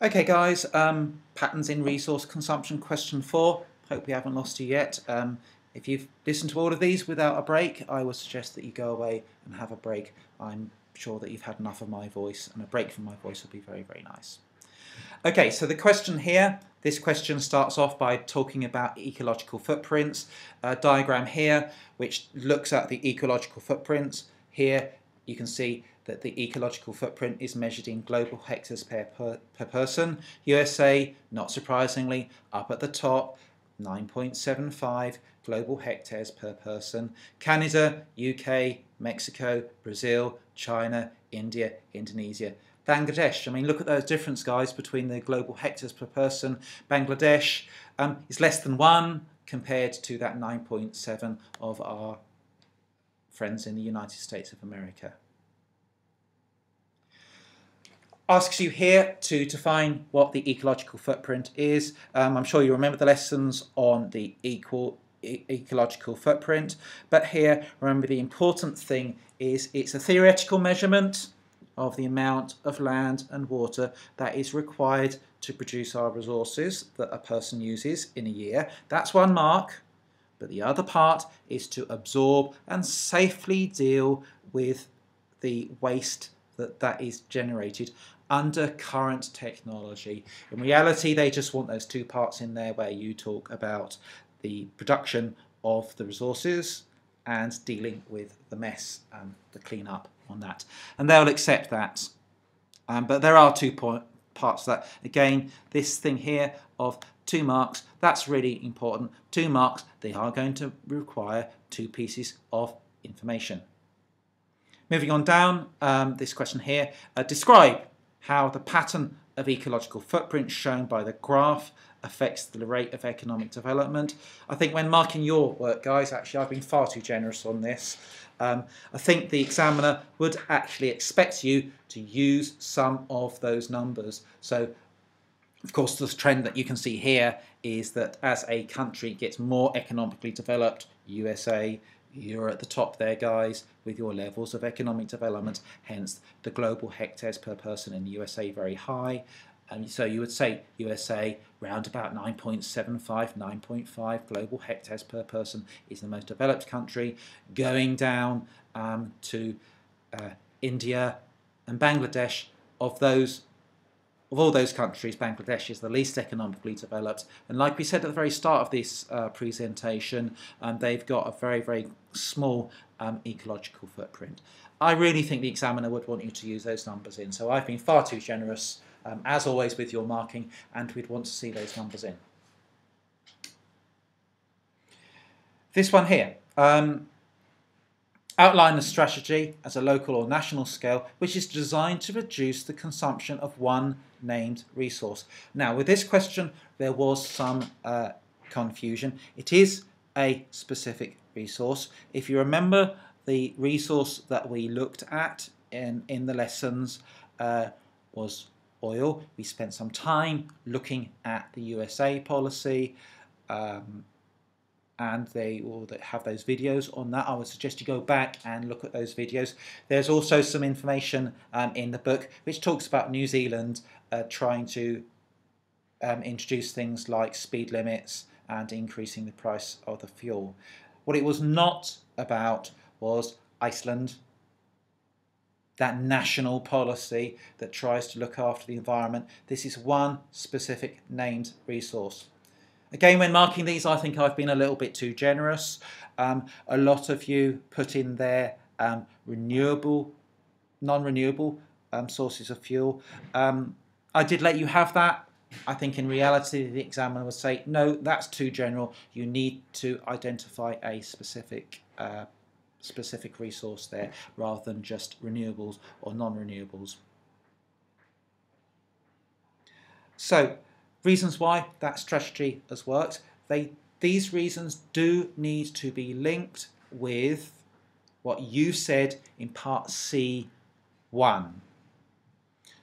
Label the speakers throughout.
Speaker 1: Okay guys, um, patterns in resource consumption question 4. Hope we haven't lost you yet. Um, if you've listened to all of these without a break, I would suggest that you go away and have a break. I'm sure that you've had enough of my voice and a break from my voice would be very, very nice. Okay, so the question here, this question starts off by talking about ecological footprints. A diagram here which looks at the ecological footprints. Here you can see that the ecological footprint is measured in global hectares per, per, per person. USA, not surprisingly, up at the top, 9.75 global hectares per person. Canada, UK, Mexico, Brazil, China, India, Indonesia, Bangladesh. I mean, look at those difference, guys, between the global hectares per person. Bangladesh um, is less than one compared to that 9.7 of our friends in the United States of America asks you here to define what the ecological footprint is. Um, I'm sure you remember the lessons on the equal e ecological footprint, but here remember the important thing is it's a theoretical measurement of the amount of land and water that is required to produce our resources that a person uses in a year. That's one mark, but the other part is to absorb and safely deal with the waste that that is generated under current technology. In reality, they just want those two parts in there where you talk about the production of the resources and dealing with the mess and the cleanup on that. And they'll accept that. Um, but there are two point, parts that. Again, this thing here of two marks, that's really important. Two marks, they are going to require two pieces of information. Moving on down, um, this question here, uh, describe how the pattern of ecological footprint shown by the graph affects the rate of economic development. I think when marking your work, guys, actually I've been far too generous on this. Um, I think the examiner would actually expect you to use some of those numbers. So, of course, the trend that you can see here is that as a country gets more economically developed, USA, you're at the top there, guys, with your levels of economic development. Hence, the global hectares per person in the USA very high. And so you would say USA round about 9.75, 9.5 global hectares per person is the most developed country, going down um, to uh, India and Bangladesh. Of those of all those countries, Bangladesh is the least economically developed. And like we said at the very start of this uh, presentation, um, they've got a very, very small um, ecological footprint. I really think the examiner would want you to use those numbers in. So I've been far too generous, um, as always, with your marking, and we'd want to see those numbers in. This one here. Um, Outline a strategy at a local or national scale which is designed to reduce the consumption of one named resource. Now, with this question, there was some uh, confusion. It is a specific resource. If you remember the resource that we looked at in, in the lessons uh, was oil. We spent some time looking at the USA policy. Um, and they will have those videos on that. I would suggest you go back and look at those videos. There's also some information um, in the book which talks about New Zealand uh, trying to um, introduce things like speed limits and increasing the price of the fuel. What it was not about was Iceland, that national policy that tries to look after the environment. This is one specific named resource. Again, when marking these, I think I've been a little bit too generous. Um, a lot of you put in there um, renewable, non-renewable um, sources of fuel. Um, I did let you have that. I think in reality, the examiner would say, no, that's too general. You need to identify a specific uh, specific resource there rather than just renewables or non-renewables. So Reasons why that strategy has worked. They, these reasons do need to be linked with what you said in part C1.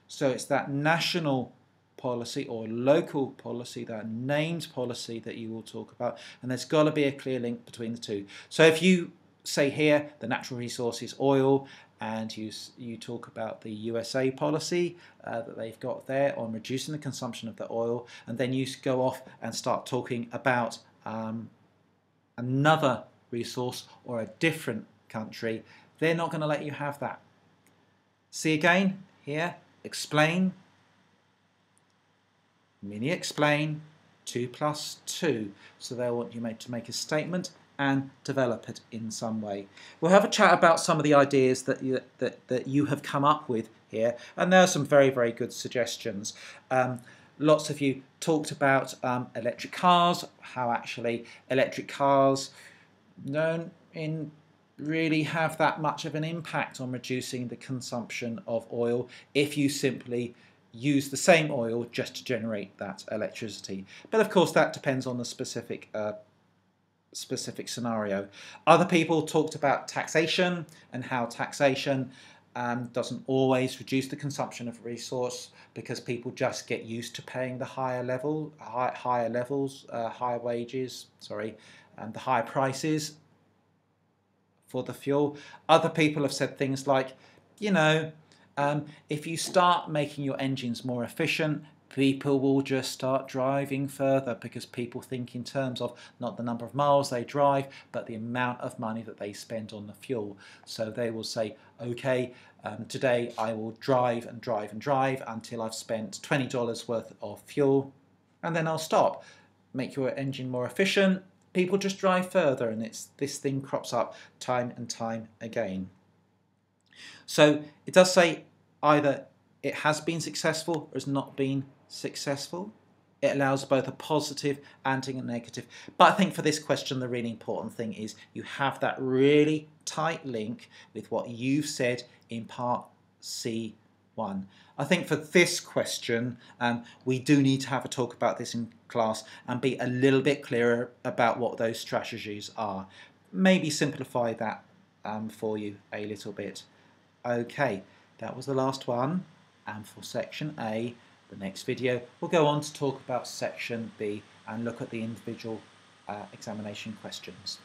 Speaker 1: So it's that national policy or local policy, that named policy that you will talk about, and there's got to be a clear link between the two. So if you say here the natural resource is oil and you, you talk about the USA policy uh, that they've got there on reducing the consumption of the oil, and then you go off and start talking about um, another resource or a different country, they're not going to let you have that. See again here, explain, mini explain, 2 plus 2. So they want you to make a statement and develop it in some way. We'll have a chat about some of the ideas that you, that, that you have come up with here, and there are some very, very good suggestions. Um, lots of you talked about um, electric cars, how actually electric cars don't in really have that much of an impact on reducing the consumption of oil if you simply use the same oil just to generate that electricity. But of course that depends on the specific uh, specific scenario. Other people talked about taxation and how taxation um, doesn't always reduce the consumption of resource because people just get used to paying the higher level, high, higher levels, uh, higher wages, sorry, and the higher prices for the fuel. Other people have said things like, you know, um, if you start making your engines more efficient, people will just start driving further because people think in terms of not the number of miles they drive, but the amount of money that they spend on the fuel. So they will say, okay, um, today I will drive and drive and drive until I've spent $20 worth of fuel, and then I'll stop. Make your engine more efficient, people just drive further and it's this thing crops up time and time again. So it does say either it has been successful or has not been successful. It allows both a positive and a negative. But I think for this question, the really important thing is you have that really tight link with what you've said in part C one. I think for this question, um, we do need to have a talk about this in class and be a little bit clearer about what those strategies are. Maybe simplify that um, for you a little bit. Okay, that was the last one. And for section A, the next video, we'll go on to talk about section B and look at the individual uh, examination questions.